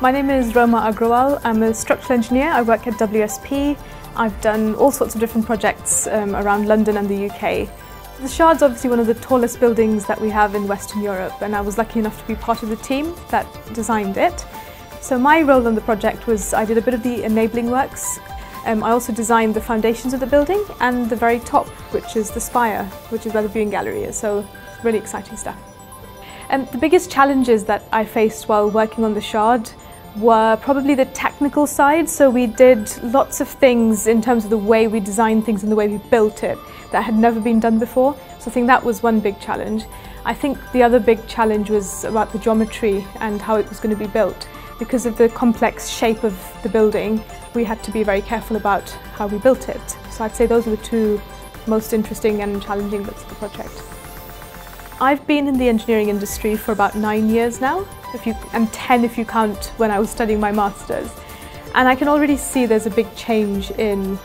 My name is Roma Agrawal. I'm a structural engineer. I work at WSP. I've done all sorts of different projects um, around London and the UK. The Shard's obviously one of the tallest buildings that we have in Western Europe and I was lucky enough to be part of the team that designed it. So my role on the project was I did a bit of the enabling works. Um, I also designed the foundations of the building and the very top, which is the spire, which is where the viewing gallery is. So really exciting stuff. And um, the biggest challenges that I faced while working on the Shard were probably the technical side. So we did lots of things in terms of the way we designed things and the way we built it that had never been done before. So I think that was one big challenge. I think the other big challenge was about the geometry and how it was going to be built. Because of the complex shape of the building, we had to be very careful about how we built it. So I'd say those are the two most interesting and challenging bits of the project. I've been in the engineering industry for about nine years now, if you, and 10 if you count when I was studying my master's. And I can already see there's a big change in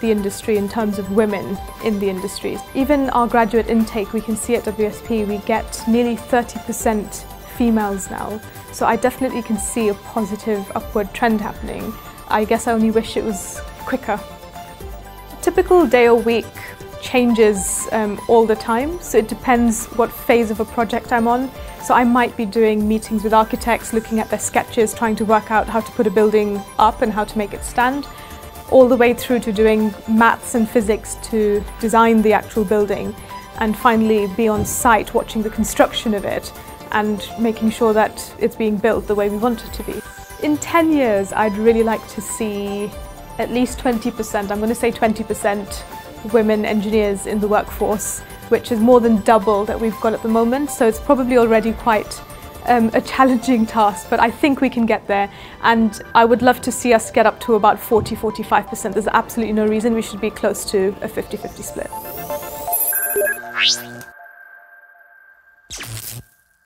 the industry in terms of women in the industry. Even our graduate intake, we can see at WSP, we get nearly 30% females now. So I definitely can see a positive upward trend happening. I guess I only wish it was quicker. A typical day or week changes um, all the time, so it depends what phase of a project I'm on. So I might be doing meetings with architects, looking at their sketches, trying to work out how to put a building up and how to make it stand, all the way through to doing maths and physics to design the actual building, and finally be on site watching the construction of it and making sure that it's being built the way we want it to be. In 10 years, I'd really like to see at least 20%, I'm going to say 20% women engineers in the workforce, which is more than double that we've got at the moment. So it's probably already quite um, a challenging task, but I think we can get there. And I would love to see us get up to about 40, 45%. There's absolutely no reason we should be close to a 50-50 split.